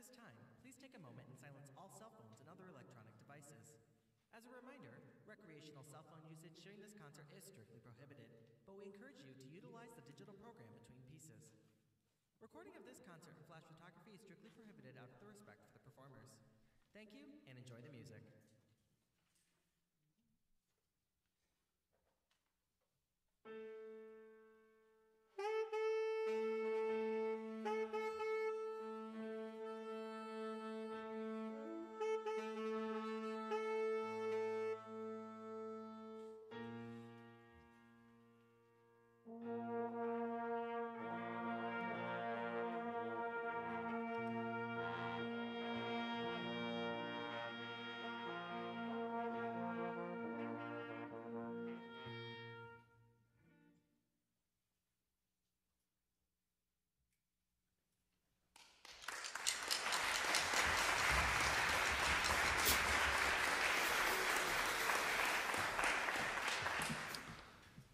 This time, please take a moment and silence all cell phones and other electronic devices. As a reminder, recreational cell phone usage during this concert is strictly prohibited, but we encourage you to utilize the digital program between pieces. Recording of this concert and flash photography is strictly prohibited out of the respect for the performers. Thank you and enjoy the music.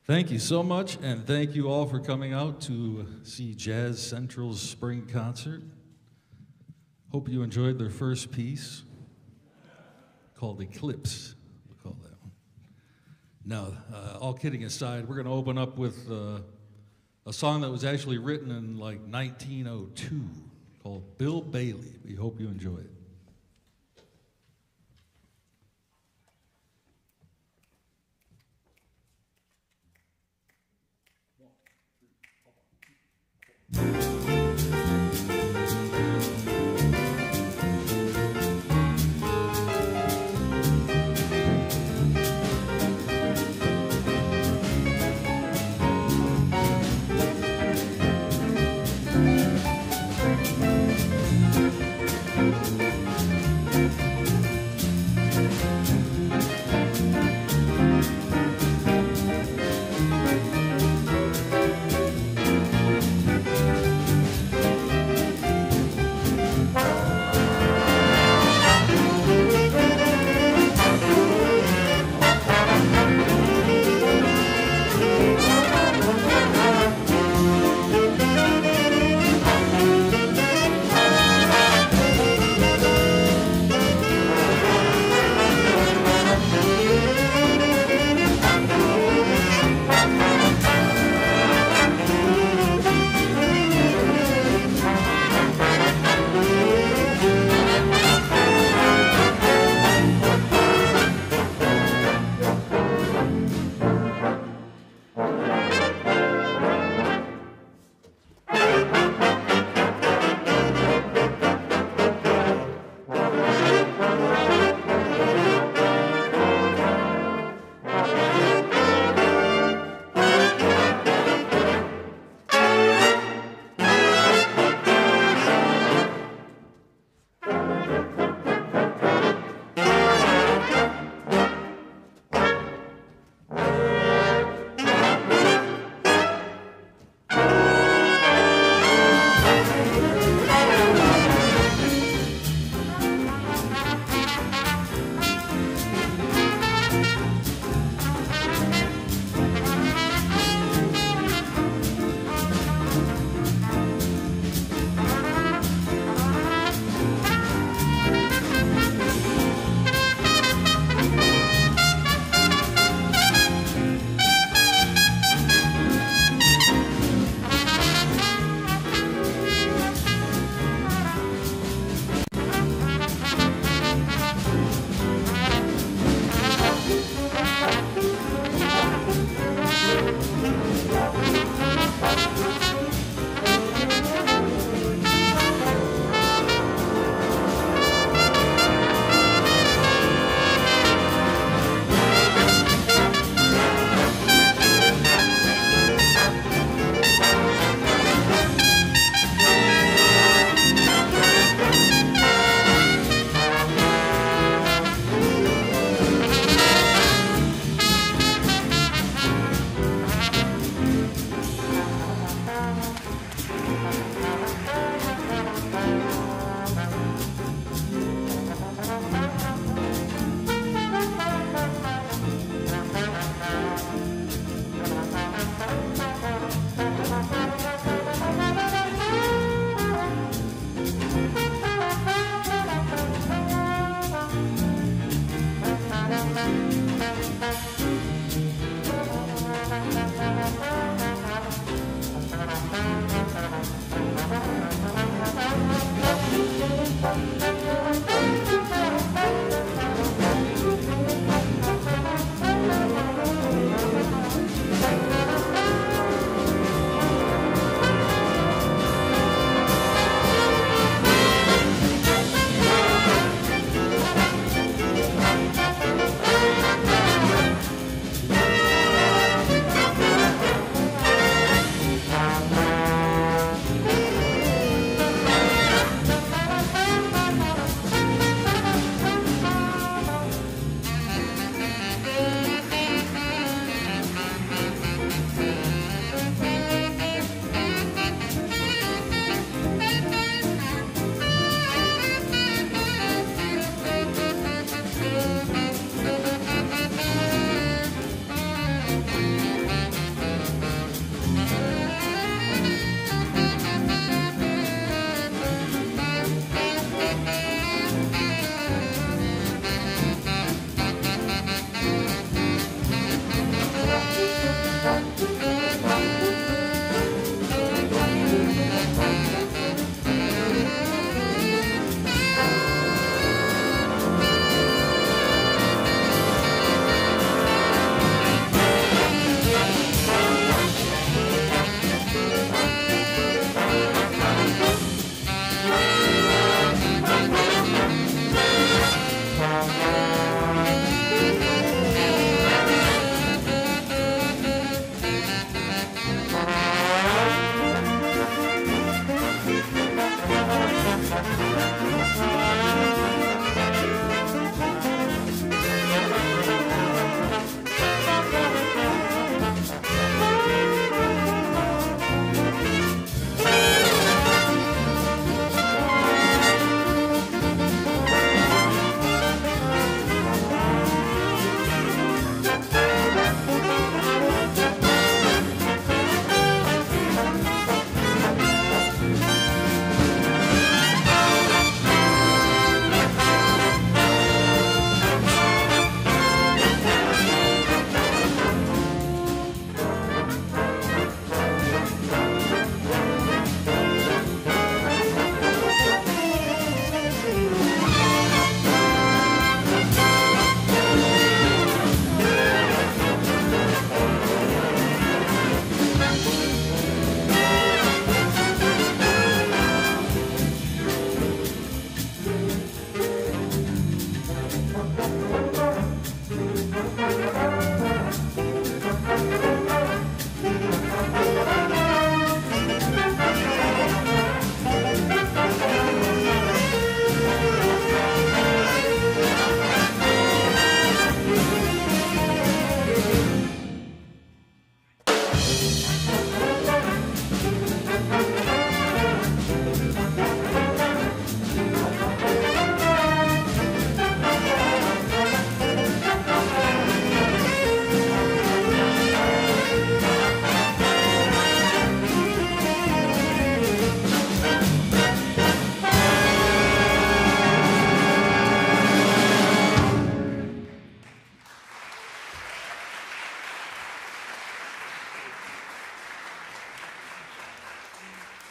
Thank you so much, and thank you all for coming out to see Jazz Central's spring concert. Hope you enjoyed their first piece called Eclipse. We'll call that one. Now, uh, all kidding aside, we're going to open up with uh, a song that was actually written in like 1902 called Bill Bailey. We hope you enjoy it.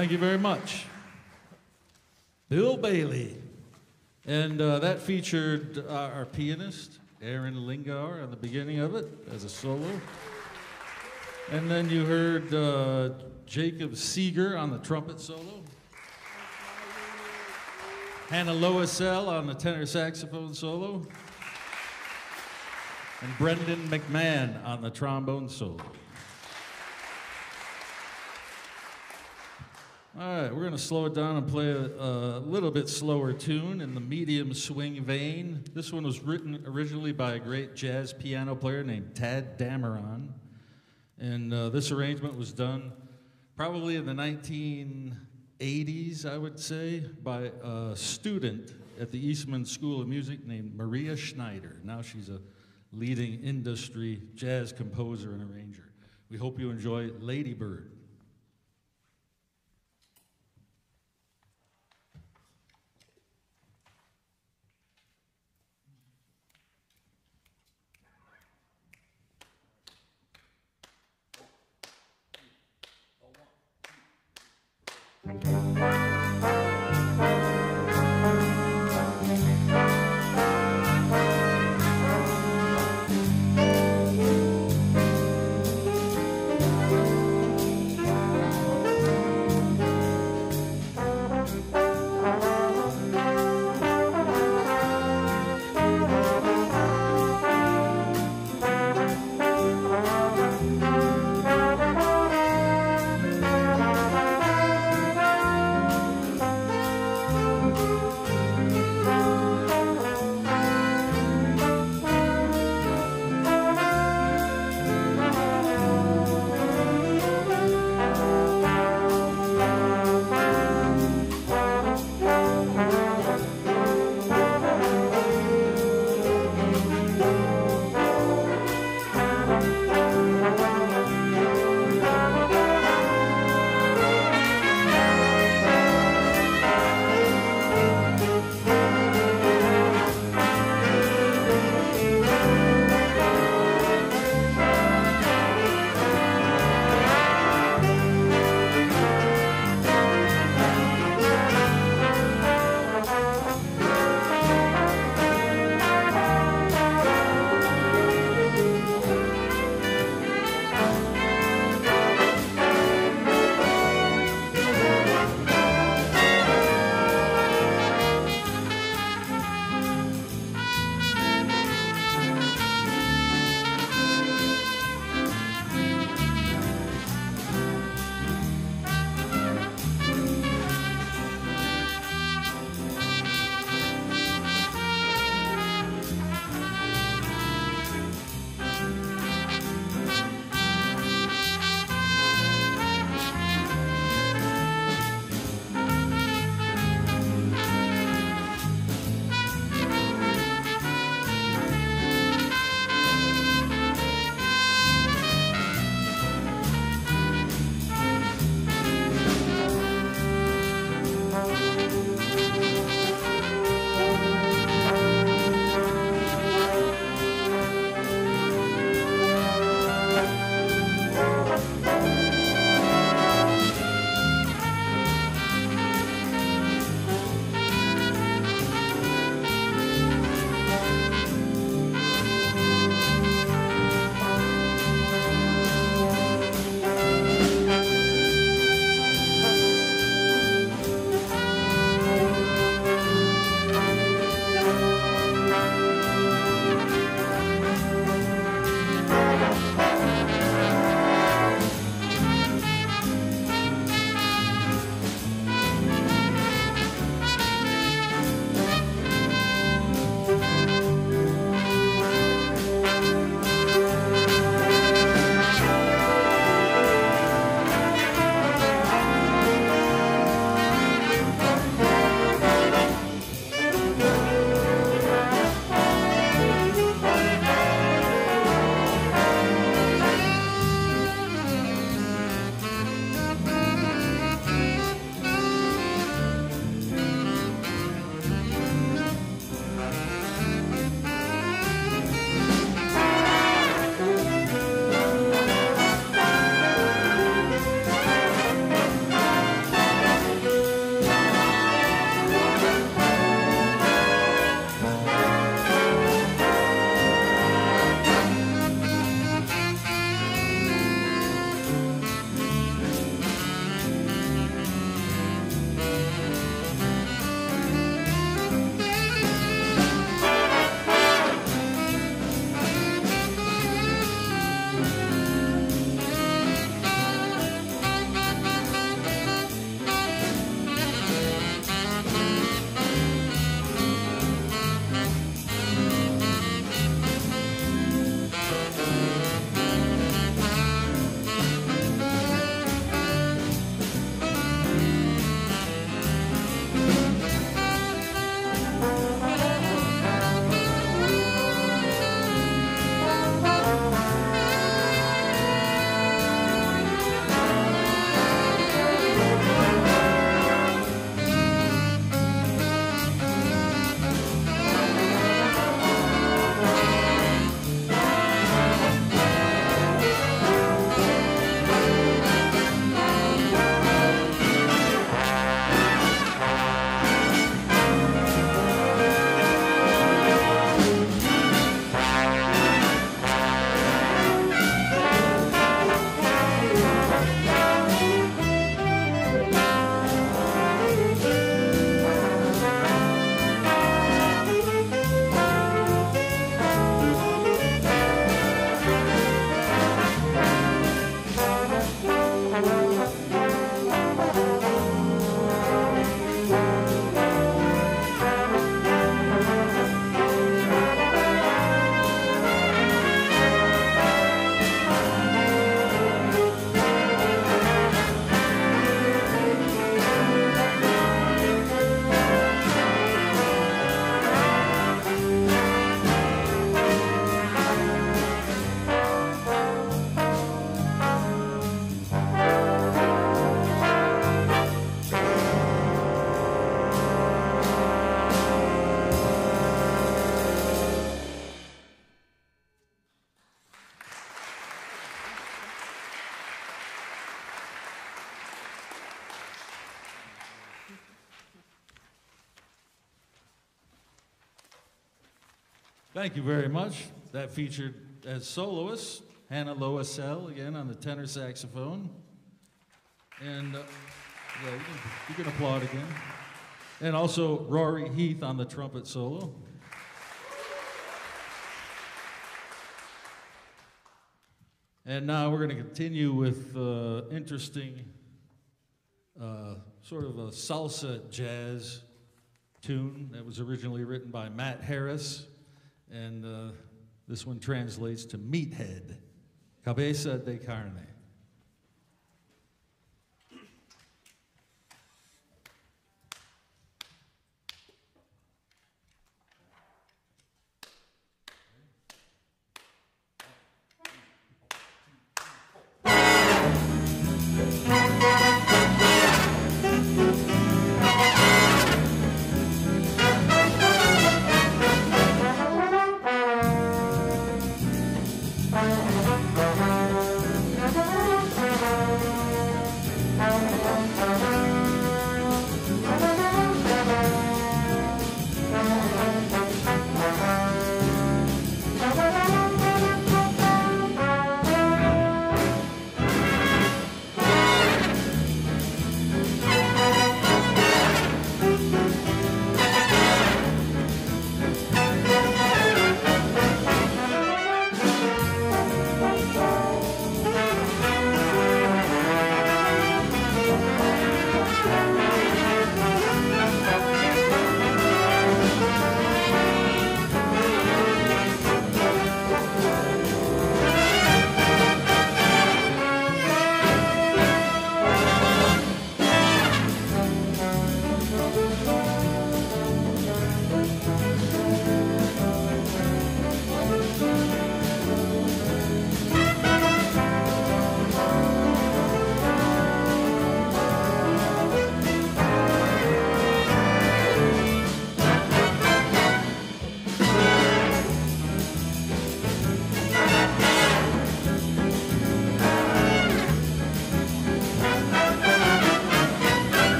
Thank you very much. Bill Bailey. And uh, that featured uh, our pianist, Aaron Lingauer, at the beginning of it as a solo. And then you heard uh, Jacob Seeger on the trumpet solo. Hannah Loisel on the tenor saxophone solo. And Brendan McMahon on the trombone solo. All right, we're going to slow it down and play a, a, little bit slower tune in the medium swing vein. This one was written originally by a great jazz piano player named Tadd Dameron. And uh, this arrangement was done probably in the 1980s, I would say, by a student at the Eastman School of Music named Maria Schneider. Now she's a leading industry jazz composer and arranger. We hope you enjoy Ladybird. 啦。Thank you very much. That featured as soloist Hannah Loisel again on the tenor saxophone. And uh, yeah, you can, you can applaud again. And also Rory Heath on the trumpet solo. And now we're going to continue with uh, interesting, uh, sort of a salsa jazz tune that was originally written by Matt Harris. And uh, this one translates to meathead, cabeza de carne.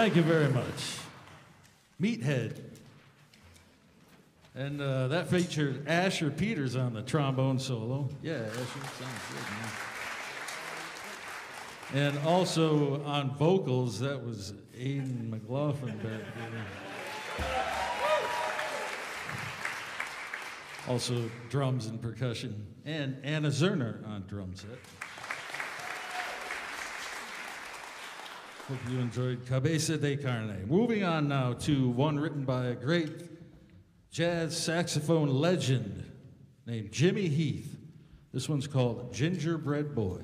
Thank you very much. Meathead. And uh, that featured Asher Peters on the trombone solo. Yeah, Asher, sounds good, man. And also on vocals, that was Aiden McLaughlin back there. Also drums and percussion. And Anna Zerner on drum set. Hope you enjoyed Cabeza de Carne. Moving on now to one written by a great jazz saxophone legend named Jimmy Heath. This one's called Gingerbread Boy.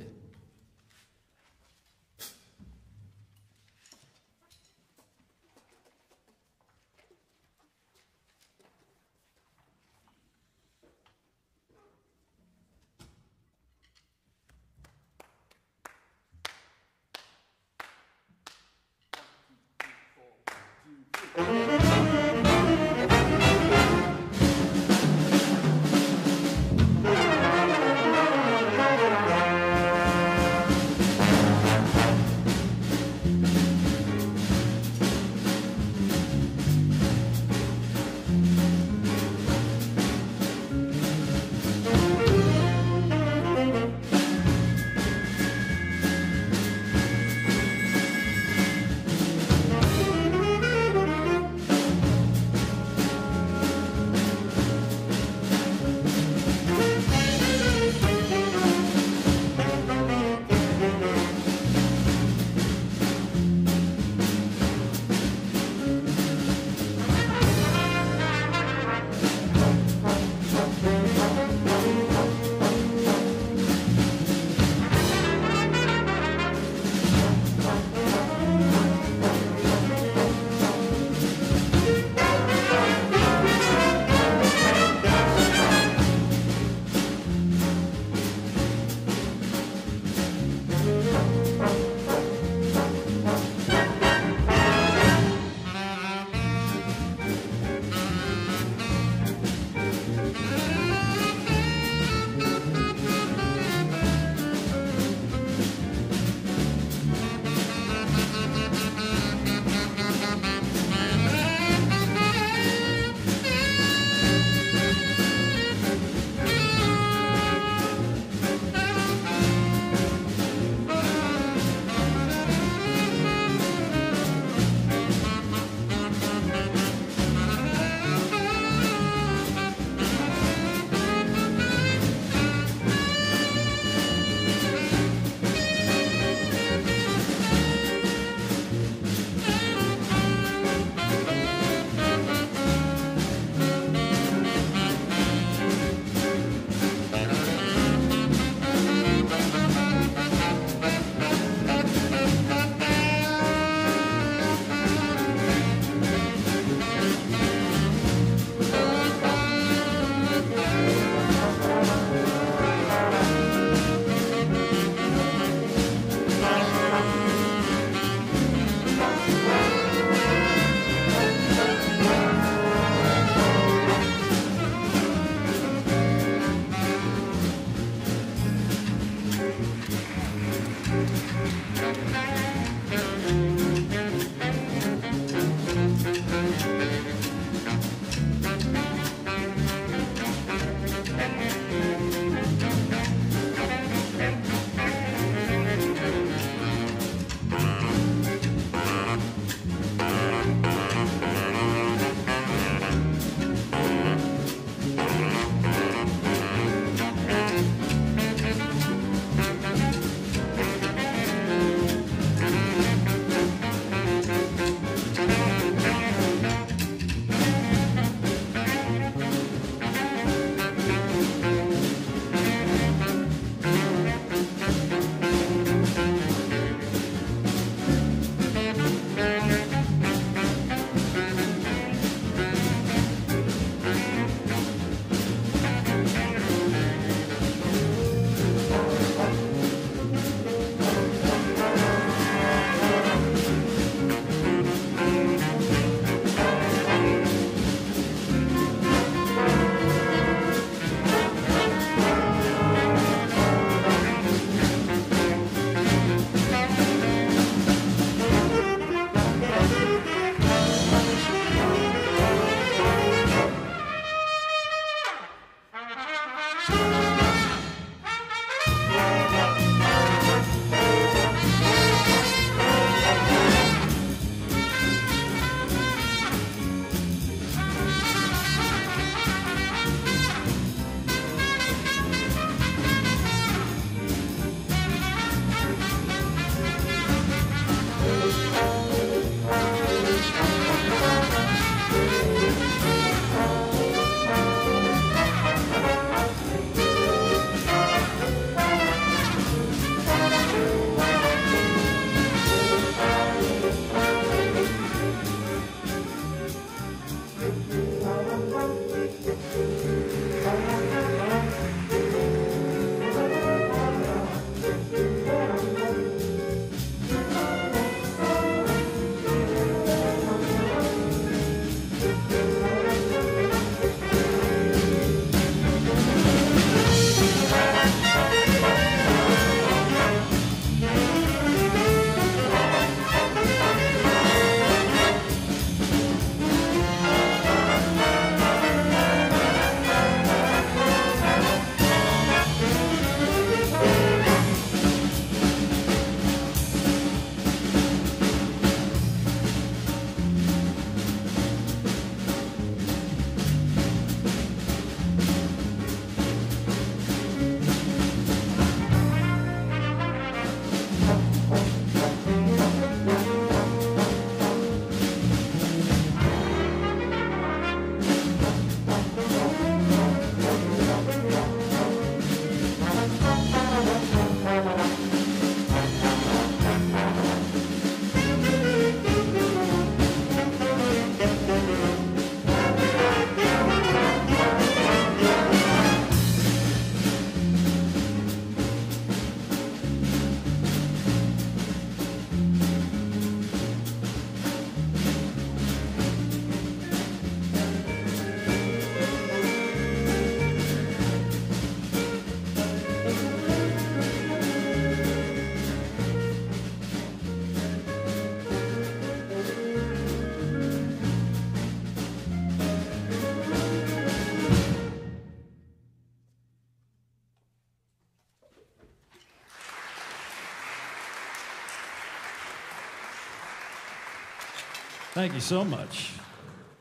Thank you so much.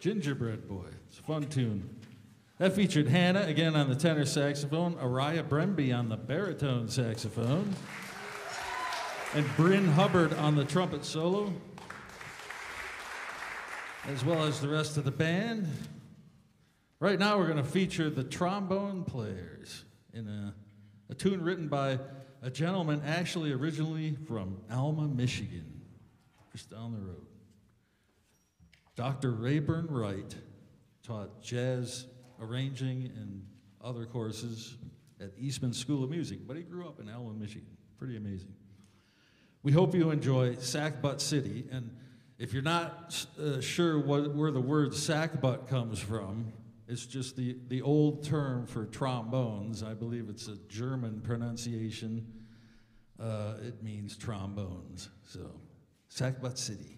Gingerbread Boy. It's a fun tune. That featured Hannah again on the tenor saxophone, Araya Bremby on the baritone saxophone, and Bryn Hubbard on the trumpet solo, as well as the rest of the band. Right now, we're going to feature the trombone players in a, a tune written by a gentleman actually originally from Alma, Michigan, just down the road. Dr. Rayburn Wright taught jazz arranging and other courses at Eastman School of Music, but he grew up in Alma, Michigan. Pretty amazing. We hope you enjoy Sackbut City, and if you're not uh, sure what, where the word sackbut comes from, it's just the, the old term for trombones. I believe it's a German pronunciation. Uh, it means trombones. So, Sackbut City.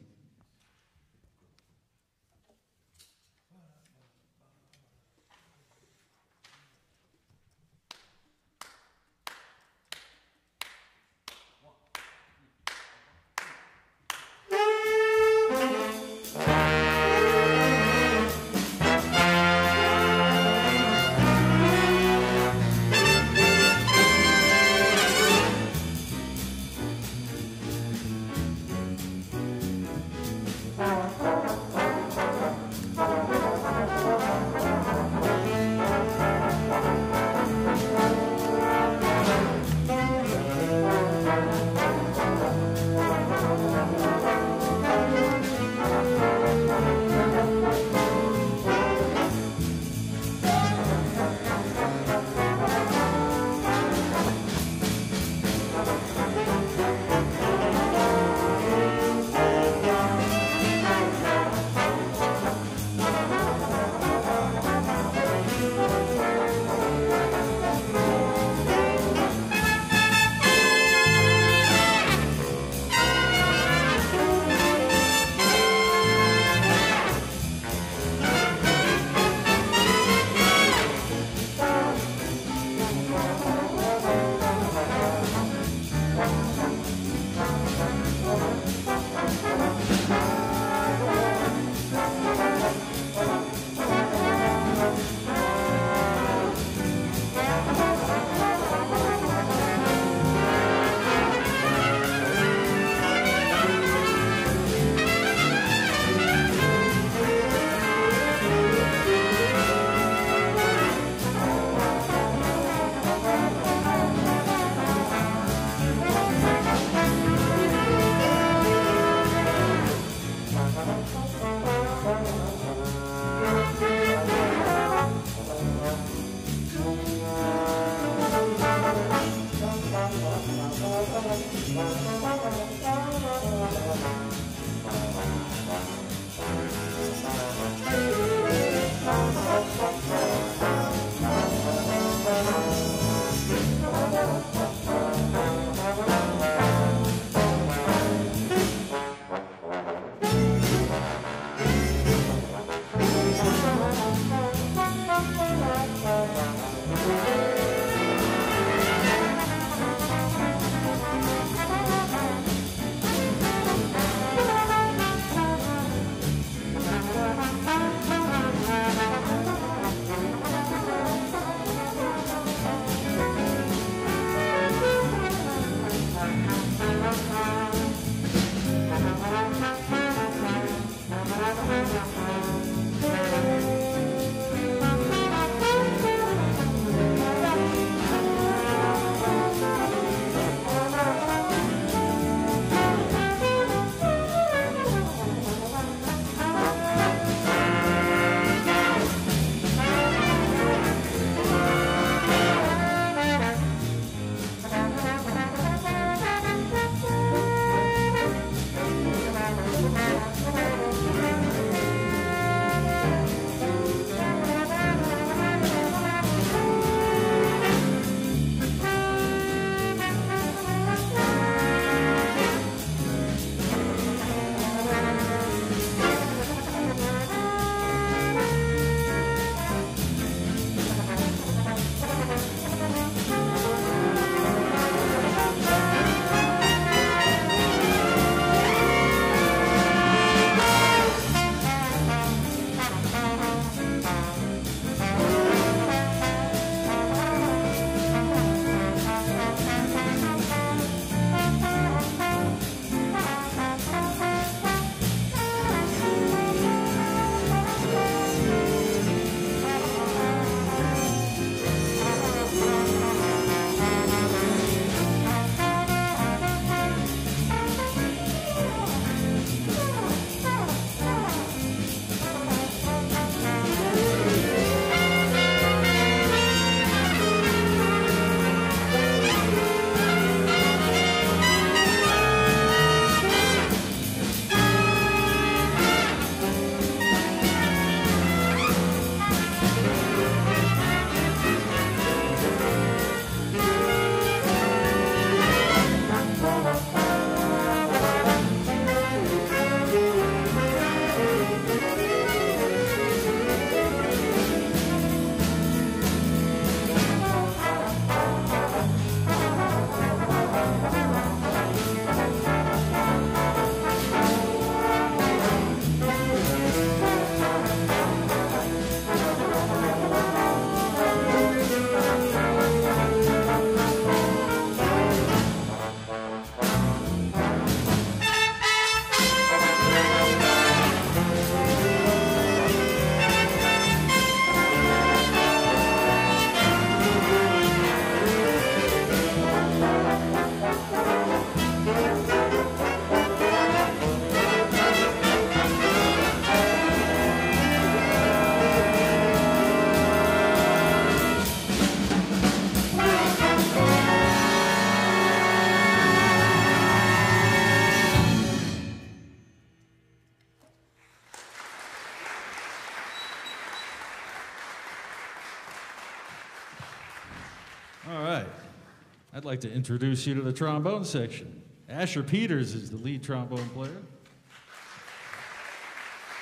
Like to introduce you to the trombone section. Asher Peters is the lead trombone player.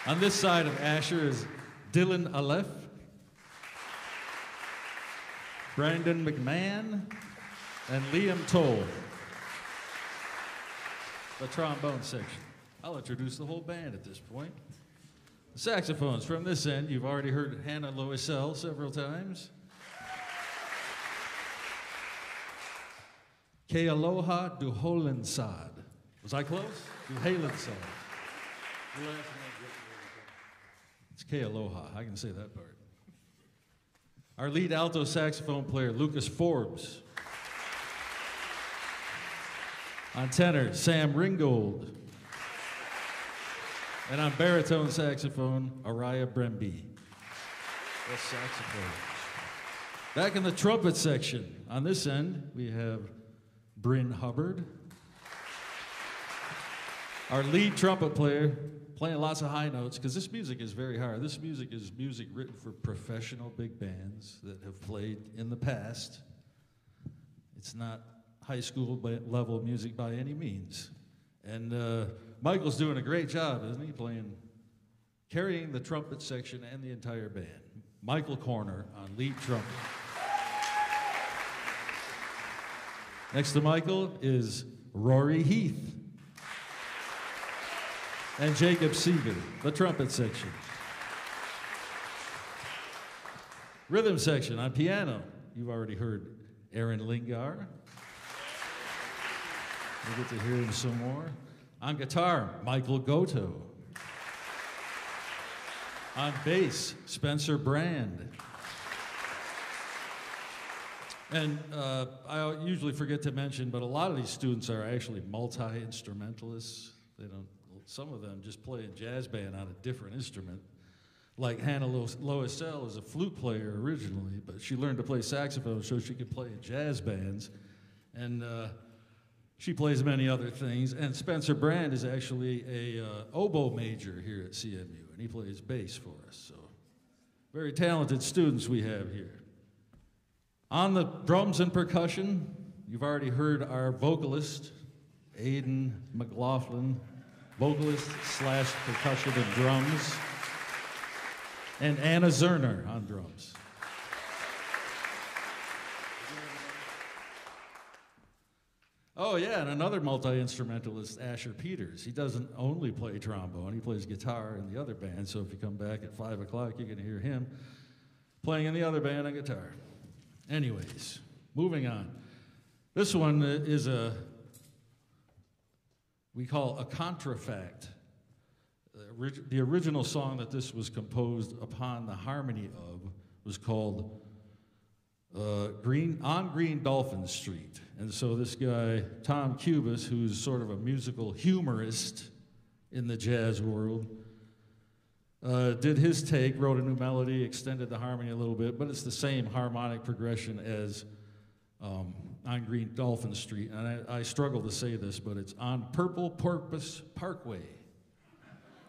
On this side of Asher is Dylan Aleph, Brandon McMahon, and Liam Toll. The trombone section. I'll introduce the whole band at this point. The saxophones from this end, you've already heard Hannah Loisel several times. Kealoha Duholensad. Was I close? Duholensad. It's Kealoha. I can say that part. Our lead alto saxophone player, Lucas Forbes. On tenor, Sam Ringgold. And on baritone saxophone, Araya Bremby. Saxophone. Back in the trumpet section, on this end, we have Bryn Hubbard. Our lead trumpet player, playing lots of high notes, because this music is very hard. This music is music written for professional big bands that have played in the past. It's not high school level music by any means. And uh, Michael's doing a great job, isn't he? Playing, carrying the trumpet section and the entire band. Michael Corner on lead trumpet. Next to Michael is Rory Heath and Jacob Seeger, the trumpet section. Rhythm section on piano, you've already heard Aaron Lingar. We get to hear him some more. On guitar, Michael Goto. On bass, Spencer Brand. And uh, I usually forget to mention, but a lot of these students are actually multi instrumentalists. They don't. Some of them just play in jazz band on a different instrument. Like Hannah Loisel is a flute player originally, but she learned to play saxophone so she could play in jazz bands. And uh, she plays many other things, and Spencer Brand is actually a uh, oboe major here at CMU, and he plays bass for us. So, very talented students we have here. On the drums and percussion, you've already heard our vocalist, Aiden McLaughlin, vocalist slash percussion and drums, and Anna Zerner on drums. Oh, yeah, and another multi instrumentalist, Asher Peters. He doesn't only play trombone, he plays guitar in the other band. So if you come back at 5 o'clock, you can hear him playing in the other band on guitar. Anyways, moving on. This one is a, we call a contrafact. The original song that this was composed upon the harmony of was called uh, Green, on Green Dolphin Street. And so this guy, Tom Kubis, who's sort of a musical humorist in the jazz world, uh, did his take, wrote a new melody, extended the harmony a little bit, but it's the same harmonic progression as um, on Green Dolphin Street. And I, I struggle to say this, but it's on Purple Porpoise Parkway.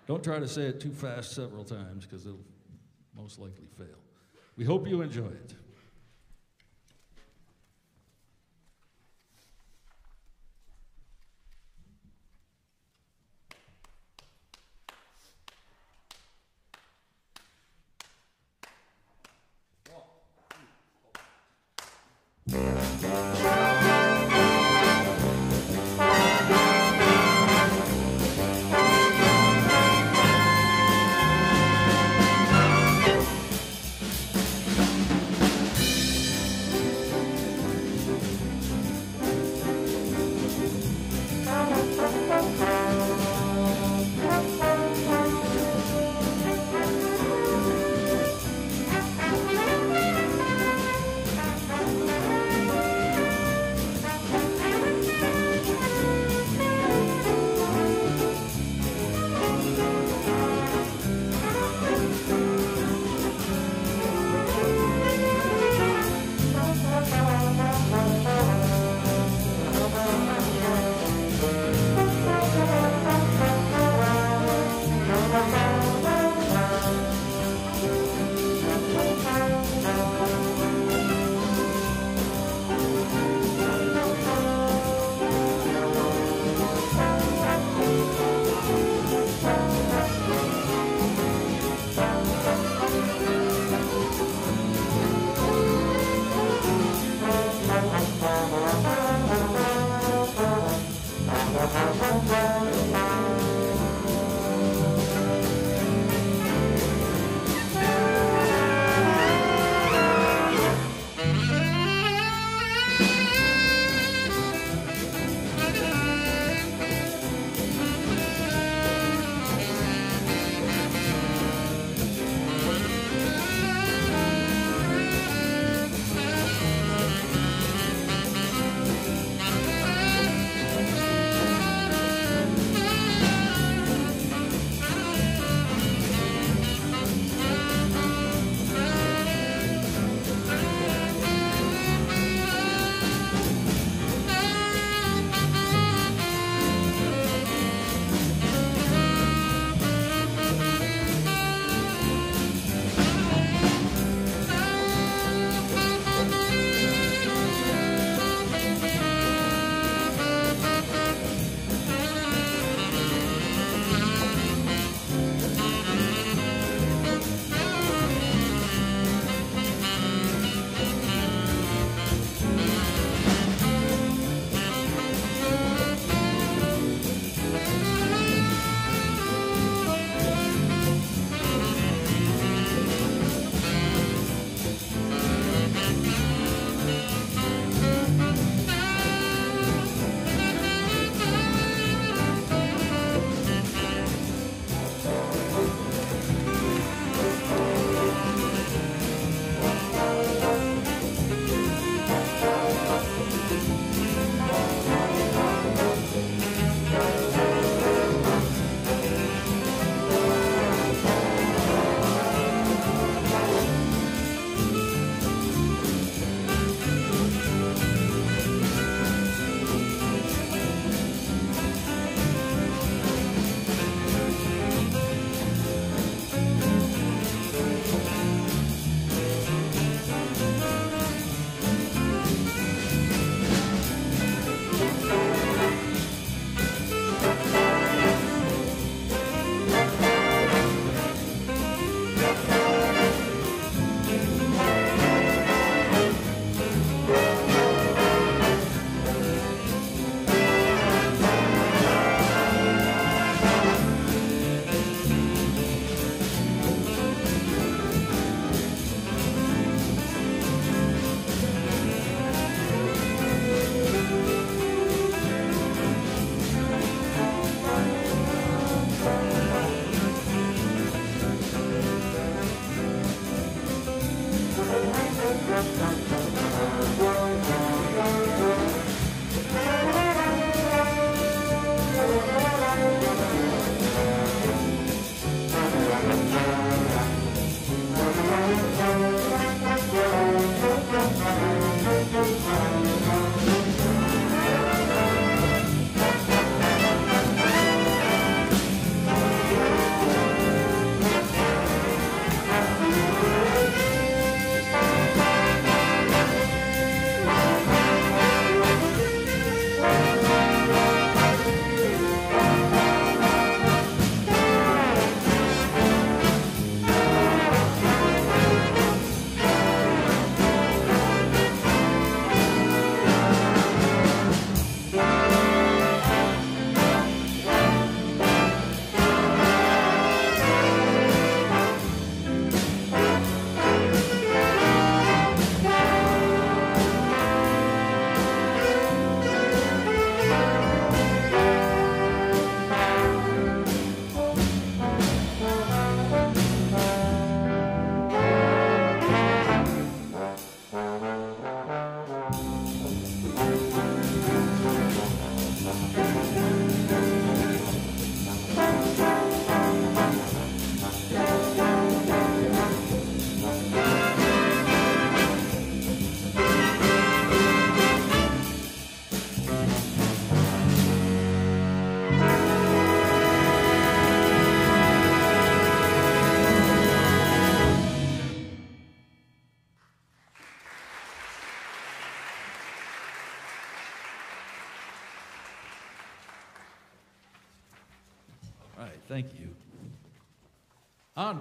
Don't try to say it too fast several times because it'll most likely fail. We hope you enjoy it. Música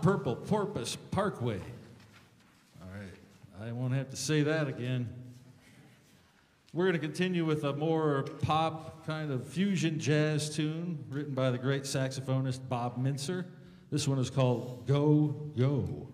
Purple Porpoise Parkway. All right, I won't have to say that again. We're going to continue with a more pop kind of fusion jazz tune written by the great saxophonist Bob Mintzer. This one is called Go Go.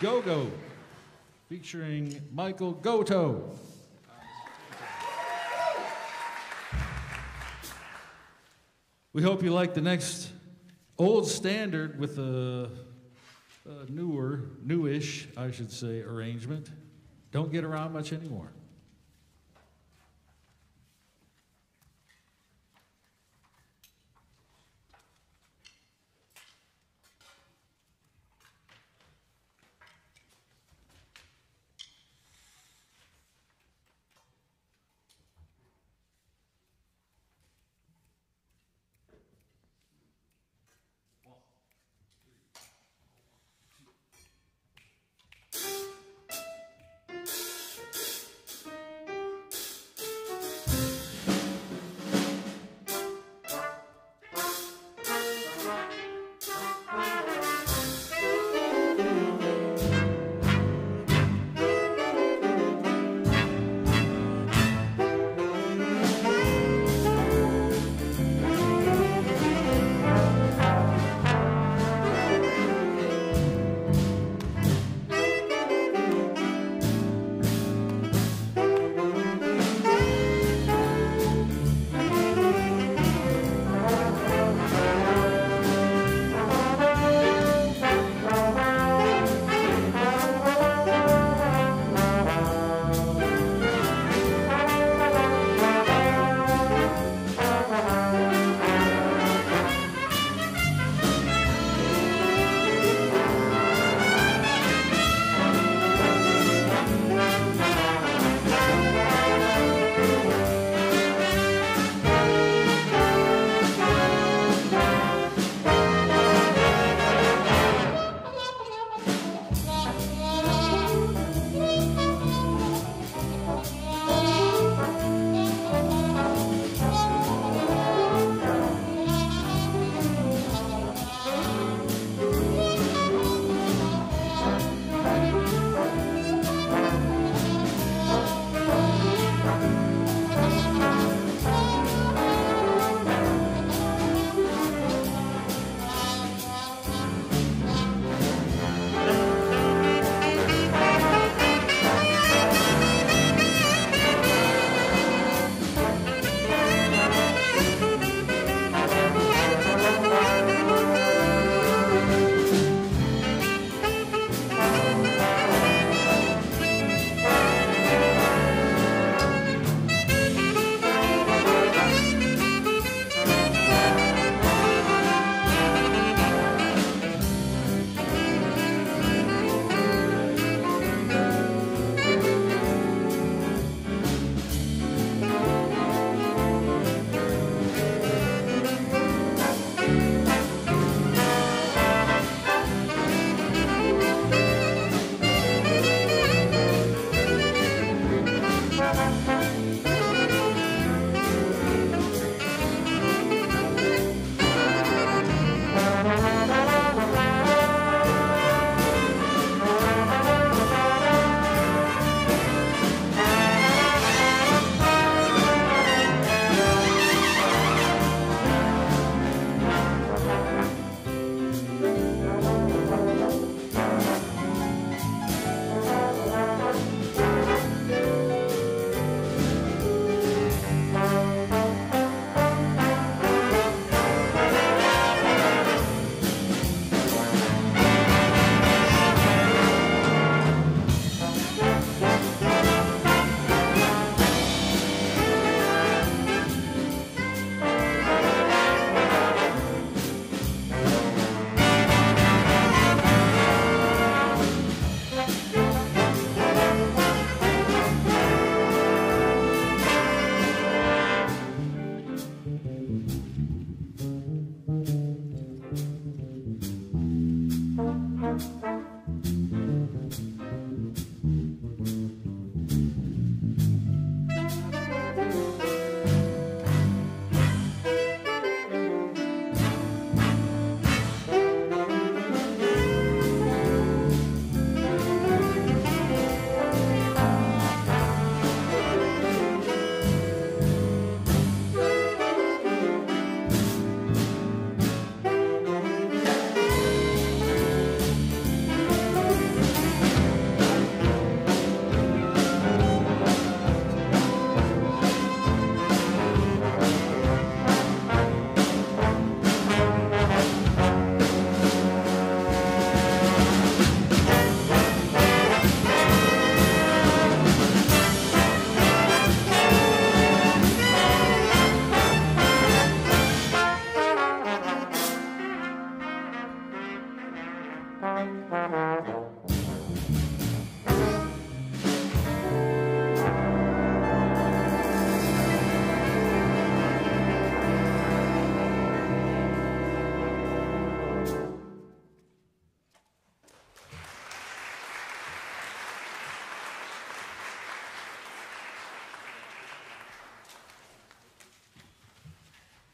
Go Go, featuring Michael Goto. We hope you like the next old standard with a, a newer, newish, I should say, arrangement. Don't get around much anymore.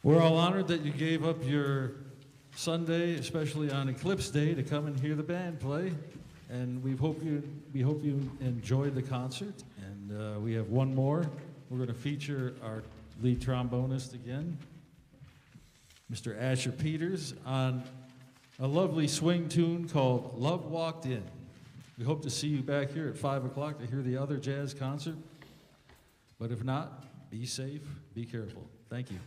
We're all honored that you gave up your Sunday, especially on Eclipse Day, to come and hear the band play. And we hope you we hope you enjoyed the concert. And uh, we have one more. We're going to feature our lead trombonist again, Mr. Asher Peters, on a lovely swing tune called "Love Walked In." We hope to see you back here at five o'clock to hear the other jazz concert. But if not, be safe, be careful. Thank you.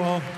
You all.